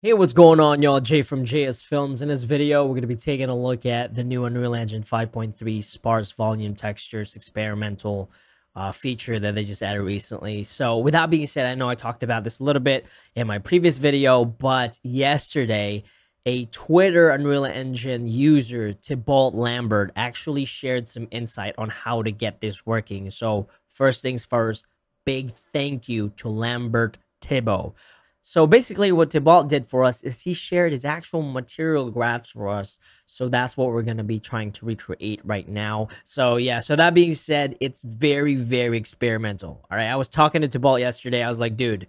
Hey, what's going on, y'all? Jay from JSFILMZ. In this video, we're going to be taking a look at the new Unreal Engine 5.3 sparse volume textures experimental uh, feature that they just added recently. So, with that being said, I know I talked about this a little bit in my previous video, but yesterday, a Twitter Unreal Engine user, Thibault Lambert, actually shared some insight on how to get this working. So, first things first, big thank you to Lambert Thibault. So basically what Thibault did for us is he shared his actual material graphs for us. So that's what we're going to be trying to recreate right now. So yeah, so that being said, it's very, very experimental. All right, I was talking to Thibault yesterday. I was like, dude,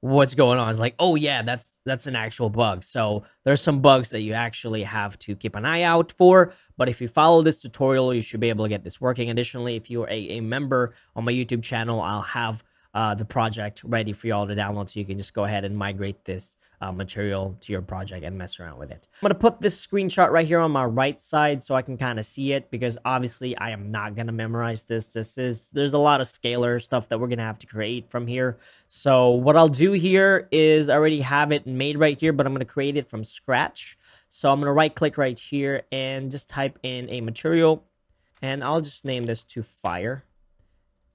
what's going on? It's like, oh yeah, that's that's an actual bug. So there's some bugs that you actually have to keep an eye out for. But if you follow this tutorial, you should be able to get this working. Additionally, if you're a, a member on my YouTube channel, I'll have uh, the project ready for y'all to download so you can just go ahead and migrate this uh, material to your project and mess around with it. I'm going to put this screenshot right here on my right side so I can kind of see it because obviously I am not going to memorize this. This is, there's a lot of scalar stuff that we're going to have to create from here. So what I'll do here is I already have it made right here, but I'm going to create it from scratch. So I'm going to right click right here and just type in a material and I'll just name this to fire.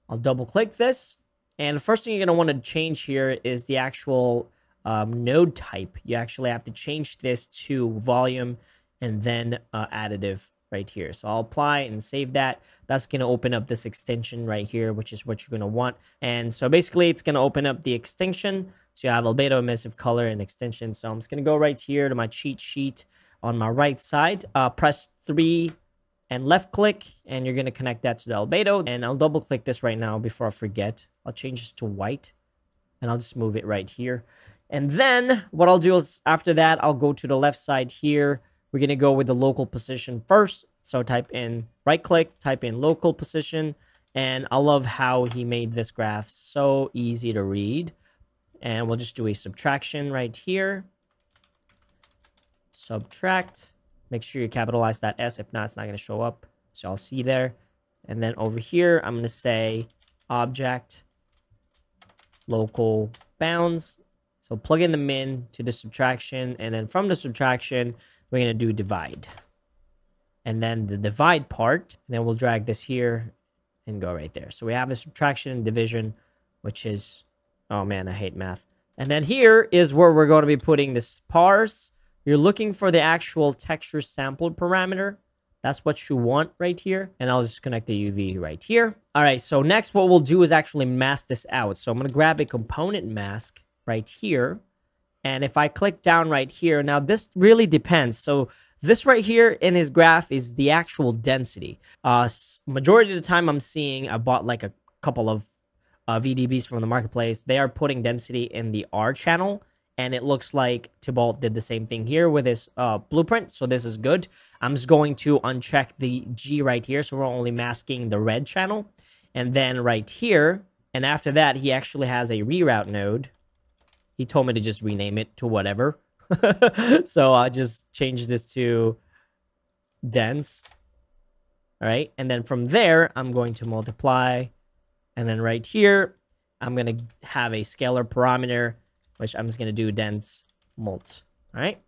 I'll double click this and the first thing you're going to want to change here is the actual um, node type. You actually have to change this to volume and then uh, additive right here. So I'll apply and save that. That's going to open up this extension right here, which is what you're going to want. And so basically it's going to open up the extension. So you have albedo, emissive color, and extension. So I'm just going to go right here to my cheat sheet on my right side. Uh, press 3 and left click and you're going to connect that to the albedo and I'll double click this right now before I forget. I'll change this to white and I'll just move it right here. And then what I'll do is after that, I'll go to the left side here. We're going to go with the local position first. So type in right click, type in local position. And I love how he made this graph so easy to read. And we'll just do a subtraction right here. Subtract. Make sure you capitalize that S. If not, it's not going to show up. So I'll see there. And then over here, I'm going to say object local bounds. So plug in the min to the subtraction. And then from the subtraction, we're going to do divide. And then the divide part. And then we'll drag this here and go right there. So we have a subtraction and division, which is... Oh, man, I hate math. And then here is where we're going to be putting this parse you're looking for the actual texture sampled parameter. That's what you want right here. And I'll just connect the UV right here. All right, so next what we'll do is actually mask this out. So I'm going to grab a component mask right here. And if I click down right here, now this really depends. So this right here in his graph is the actual density. Uh, majority of the time I'm seeing, I bought like a couple of uh, VDBs from the marketplace. They are putting density in the R channel and it looks like Thibault did the same thing here with his uh, blueprint, so this is good. I'm just going to uncheck the G right here, so we're only masking the red channel. And then right here, and after that, he actually has a reroute node. He told me to just rename it to whatever. so I'll just change this to dense. All right, and then from there, I'm going to multiply. And then right here, I'm going to have a scalar parameter which I'm just going to do dense mult. All right.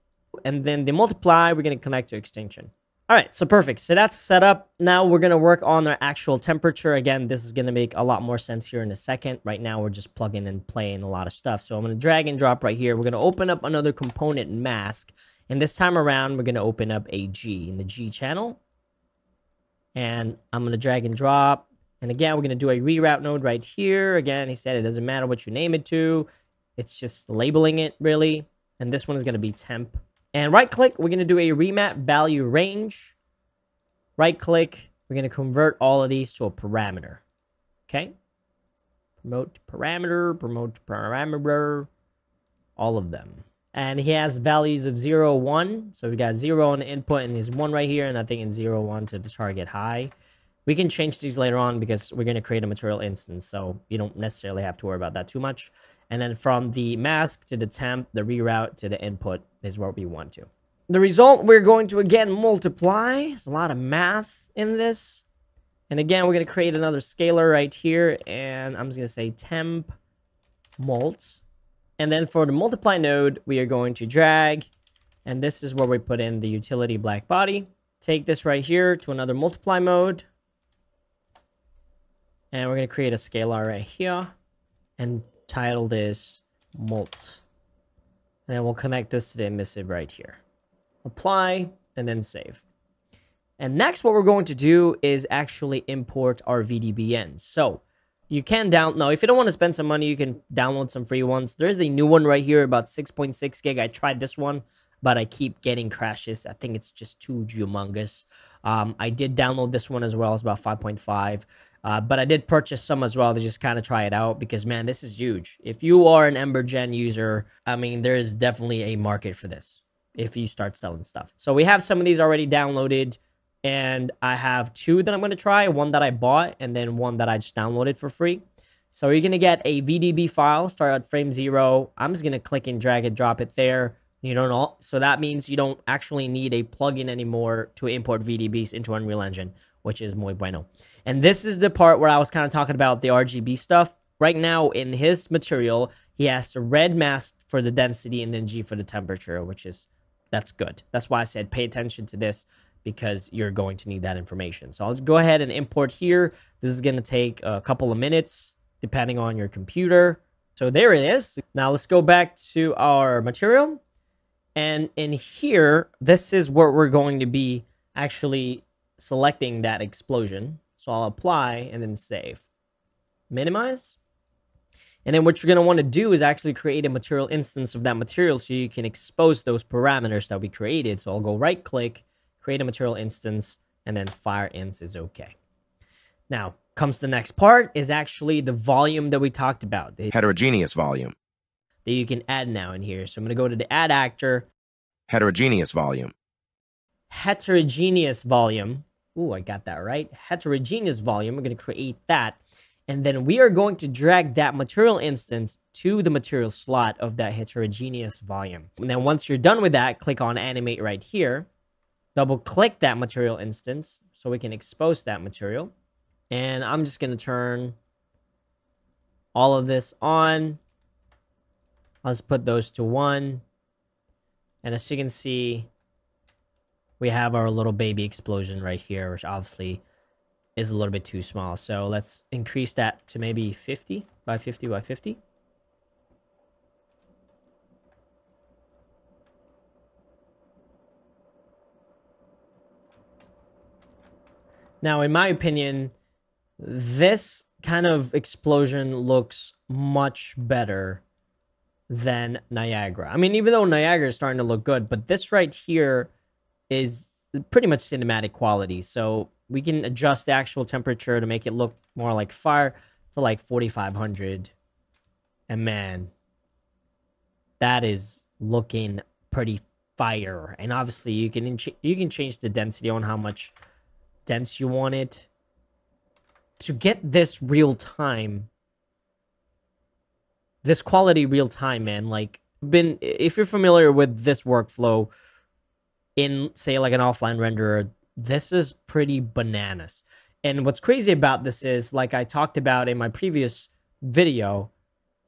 And then the multiply, we're going to connect to extinction. All right, so perfect. So that's set up. Now we're going to work on the actual temperature. Again, this is going to make a lot more sense here in a second. Right now, we're just plugging and playing a lot of stuff. So I'm going to drag and drop right here. We're going to open up another component mask. And this time around, we're going to open up a G in the G channel. And I'm going to drag and drop. And again, we're going to do a reroute node right here. Again, he said it doesn't matter what you name it to. It's just labeling it really. And this one is going to be temp. And right click, we're going to do a remap value range. Right click, we're going to convert all of these to a parameter. Okay. Promote parameter, promote parameter, all of them. And he has values of 0, 1. So we got 0 on the input and there's 1 right here. And I think in 0, 1 to the target high. We can change these later on because we're going to create a material instance. So you don't necessarily have to worry about that too much. And then from the mask to the temp, the reroute to the input is what we want to. The result we're going to again multiply. There's a lot of math in this. And again, we're going to create another scalar right here. And I'm just going to say temp mult. And then for the multiply node, we are going to drag, and this is where we put in the utility black body. Take this right here to another multiply mode. And we're going to create a scalar right here and title this mult. And then we'll connect this to the emissive right here. Apply and then save. And next, what we're going to do is actually import our VDBN. So you can down now if you don't want to spend some money, you can download some free ones. There's a new one right here about 6.6 gig. I tried this one, but I keep getting crashes. I think it's just too humongous. Um, I did download this one as well. It's about 5.5. Uh, but I did purchase some as well to just kind of try it out because man, this is huge. If you are an Embergen user, I mean, there is definitely a market for this if you start selling stuff. So we have some of these already downloaded and I have two that I'm going to try, one that I bought and then one that I just downloaded for free. So you're going to get a VDB file, start at frame zero. I'm just going to click and drag and drop it there. You don't know. So that means you don't actually need a plugin anymore to import VDBs into Unreal Engine, which is muy bueno. And this is the part where I was kind of talking about the RGB stuff. Right now in his material, he has the red mask for the density and then G for the temperature, which is, that's good. That's why I said pay attention to this because you're going to need that information. So I'll just go ahead and import here. This is going to take a couple of minutes depending on your computer. So there it is. Now let's go back to our material. And in here, this is where we're going to be actually selecting that explosion. So I'll apply and then save. Minimize. And then what you're going to want to do is actually create a material instance of that material so you can expose those parameters that we created. So I'll go right click create a material instance, and then fire ins is okay. Now, comes the next part is actually the volume that we talked about. Heterogeneous volume. That you can add now in here. So I'm going to go to the add actor. Heterogeneous volume. Heterogeneous volume. Ooh, I got that right. Heterogeneous volume. We're going to create that. And then we are going to drag that material instance to the material slot of that heterogeneous volume. And then once you're done with that, click on animate right here double click that material instance so we can expose that material. And I'm just going to turn all of this on. Let's put those to one. And as you can see, we have our little baby explosion right here, which obviously is a little bit too small. So let's increase that to maybe 50 by 50 by 50. Now, in my opinion, this kind of explosion looks much better than Niagara. I mean, even though Niagara is starting to look good, but this right here is pretty much cinematic quality. So we can adjust the actual temperature to make it look more like fire to like 4,500. And man, that is looking pretty fire. And obviously you can you can change the density on how much dense you want it. To get this real time, this quality real time, man, like, been, if you're familiar with this workflow in, say, like an offline renderer, this is pretty bananas. And what's crazy about this is, like I talked about in my previous video,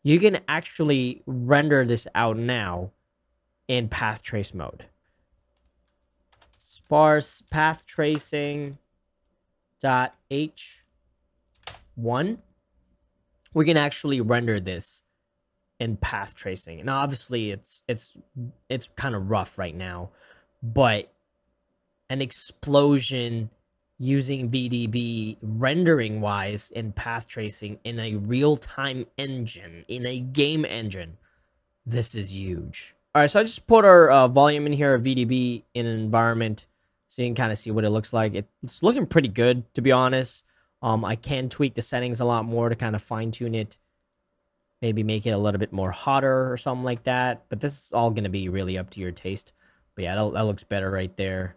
you can actually render this out now in path trace mode. Sparse path tracing dot h one, we can actually render this in path tracing. And obviously it's it's it's kind of rough right now, but an explosion using VDB rendering wise in path tracing in a real-time engine, in a game engine, this is huge. All right, so I just put our uh, volume in here, VDB in an environment so you can kind of see what it looks like. It's looking pretty good, to be honest. Um, I can tweak the settings a lot more to kind of fine tune it. Maybe make it a little bit more hotter or something like that. But this is all going to be really up to your taste. But yeah, that, that looks better right there.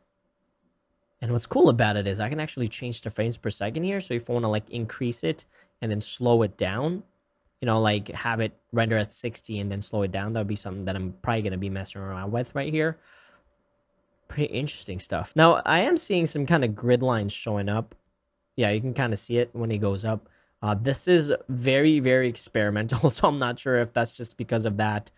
And what's cool about it is I can actually change the frames per second here. So if I want to like increase it and then slow it down, you know, like have it render at 60 and then slow it down, that would be something that I'm probably going to be messing around with right here pretty interesting stuff. Now, I am seeing some kind of grid lines showing up. Yeah, you can kind of see it when it goes up. Uh, this is very, very experimental, so I'm not sure if that's just because of that.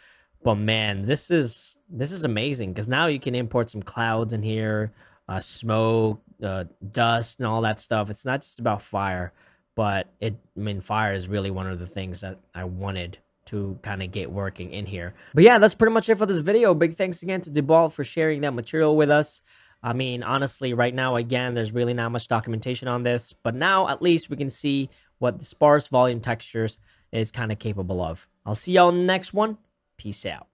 But man, this is this is amazing because now you can import some clouds in here, uh, smoke, uh, dust, and all that stuff. It's not just about fire, but it. I mean, fire is really one of the things that I wanted to kind of get working in here. But yeah, that's pretty much it for this video. Big thanks again to Thibault for sharing that material with us. I mean, honestly, right now, again, there's really not much documentation on this, but now at least we can see what the sparse volume textures is kind of capable of. I'll see y'all in the next one. Peace out.